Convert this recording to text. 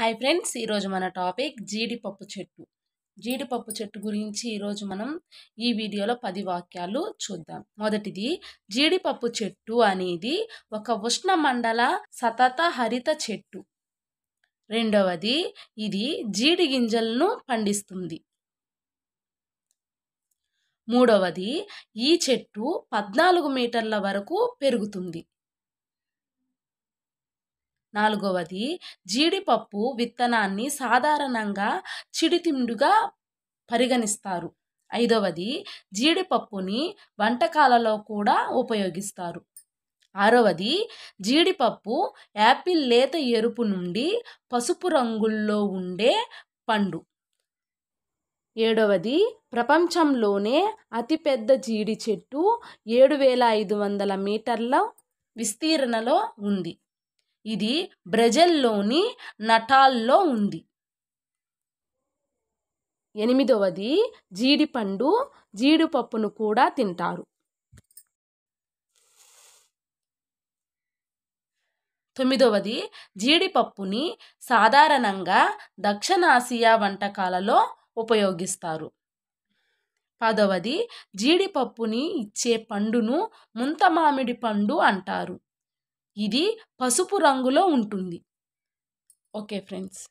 Hi friends ఈరోజు మన topic జీడిపప్పు చెట్టు. జీడిపప్పు చెట్టు గురించి ఈరోజు మనం ఈ వీడియోలో పది వాక్యాలు చూద్దాం. మొదటిది జీడిపప్పు చెట్టు అనేది ఒక ఉష్ణమండల సతత హరిత చెట్టు. రెండవది ఇది జీడి గింజలను పండిస్తుంది. మూడవది ఈ చెట్టు పద్నాలుగు మీటర్ల వరకు పెరుగుతుంది. నాలుగవది జీడిపప్పు విత్తనాన్ని సాధారణంగా చిడితిండుగా పరిగణిస్తారు. ఐదవది జీడిపప్పుని వంటకాలలో కూడా ఉపయోగిస్తారు. ఆరవది జీడిపప్పు యాపిల్ లేత ఎరుపు నుండి పసుపు రంగుల్లో ఉండే పండు. ఏడవది ప్రపంచంలోనే అతిపెద్ద జీడి చెట్టు ఏడు వేల ఐదు వందల మీటర్ల విస్తీర్ణలో ఉంది. ఇది బ్రెజిల్లోని నటాల్లో ఉంది. ఎనిమిదవది జీడిపండు జీడిపప్పును కూడా తింటారు. తొమ్మిదవది జీడిపప్పుని సాధారణంగా దక్షిణాసియా వంటకాలలో ఉపయోగిస్తారు. పదవది జీడిపప్పుని ఇచ్చే పండును ముంతమామిడి పండు అంటారు. ఇది పసుపు రంగులో ఉంటుంది. Okay friends.